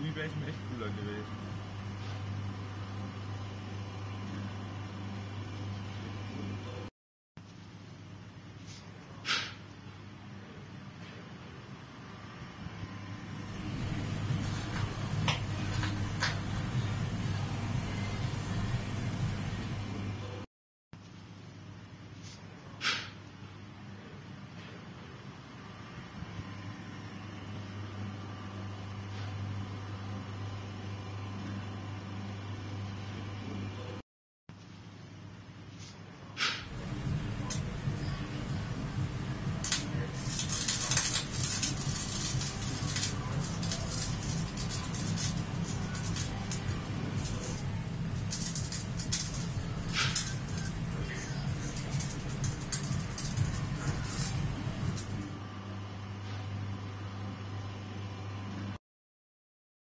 Die wäre ich mir echt cooler gewesen.